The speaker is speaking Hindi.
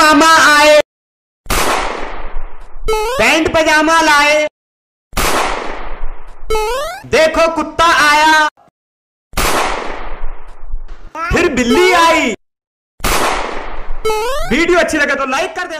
मामा आए। पैंट पजामा लाए। देखो कुत्ता आया। फिर बिल्ली आई। वीडियो अच्छी लगे तो लाइक कर देना।